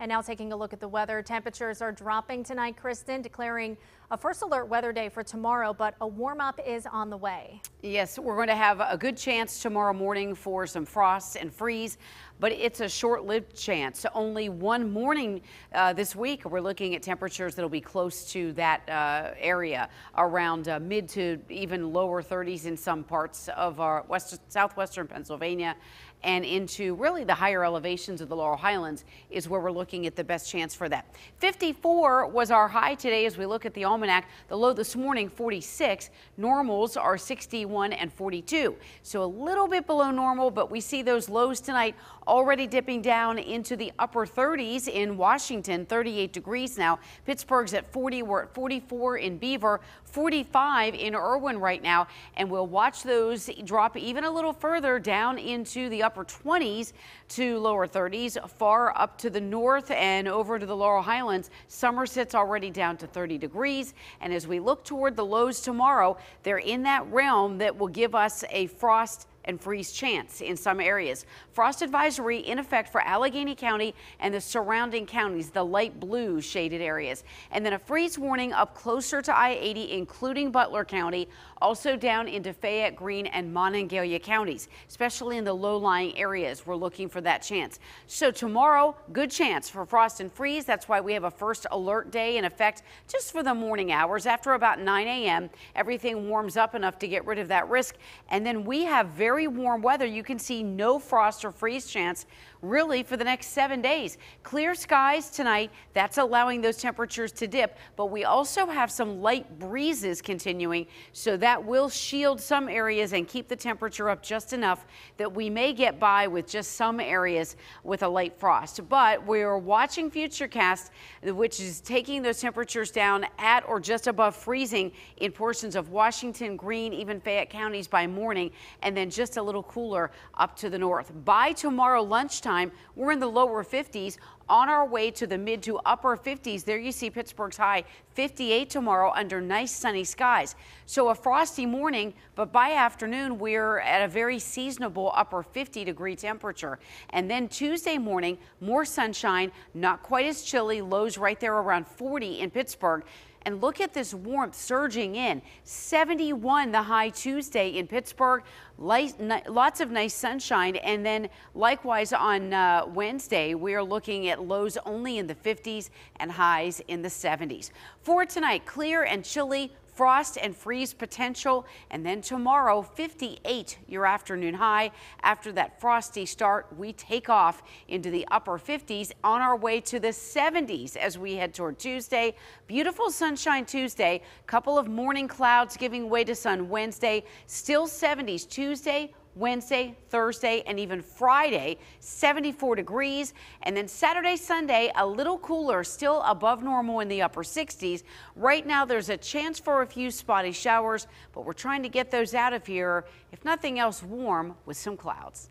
And now taking a look at the weather, temperatures are dropping tonight, Kristin, declaring a first alert weather day for tomorrow, but a warm up is on the way. Yes, we're going to have a good chance tomorrow morning for some frost and freeze, but it's a short lived chance. Only one morning uh, this week, we're looking at temperatures that'll be close to that uh, area around uh, mid to even lower 30s in some parts of our west, southwestern Pennsylvania and into really the higher elevations of the Laurel Highlands is where we're looking at the best chance for that. 54 was our high today as we look at the almanac. The low this morning 46. Normals are 61 and 42. So a little bit below normal, but we see those lows tonight already dipping down into the upper 30s in Washington, 38 degrees now. Pittsburgh's at 40. We're at 44 in Beaver, 45 in Irwin right now, and we'll watch those drop even a little further down into the upper 20s to lower 30s, far up to the north and over to the Laurel Highlands. Somerset's already down to 30 degrees, and as we look toward the lows tomorrow, they're in that realm that will give us a frost and freeze chance in some areas. Frost advisory in effect for Allegheny County and the surrounding counties, the light blue shaded areas. And then a freeze warning up closer to I-80, including Butler County, also down into Fayette, Greene, and Monongalia counties, especially in the low-lying areas. We're looking for that chance. So tomorrow, good chance for frost and freeze. That's why we have a first alert day in effect just for the morning hours. After about 9 a.m., everything warms up enough to get rid of that risk. And then we have very very warm weather. You can see no frost or freeze chance really for the next seven days. Clear skies tonight. That's allowing those temperatures to dip, but we also have some light breezes continuing, so that will shield some areas and keep the temperature up just enough that we may get by with just some areas with a light frost. But we're watching Futurecast, which is taking those temperatures down at or just above freezing in portions of Washington, Greene, even Fayette counties by morning, and then just a little cooler up to the north. By tomorrow lunchtime, we're in the lower 50s on our way to the mid to upper 50s. There you see Pittsburgh's high 58 tomorrow under nice sunny skies. So a frosty morning, but by afternoon, we're at a very seasonable upper 50 degree temperature. And then Tuesday morning, more sunshine, not quite as chilly, lows right there around 40 in Pittsburgh. And look at this warmth surging in. 71 the high Tuesday in Pittsburgh. Lots of nice sunshine. And then likewise on uh, Wednesday, we are looking at lows only in the 50s and highs in the 70s. For tonight, clear and chilly frost and freeze potential. And then tomorrow, 58 your afternoon high. After that frosty start, we take off into the upper 50s on our way to the 70s as we head toward Tuesday. Beautiful sunshine Tuesday. Couple of morning clouds giving way to sun Wednesday. Still 70s Tuesday. Wednesday, Thursday, and even Friday, 74 degrees. And then Saturday, Sunday, a little cooler, still above normal in the upper 60s. Right now, there's a chance for a few spotty showers, but we're trying to get those out of here, if nothing else, warm with some clouds.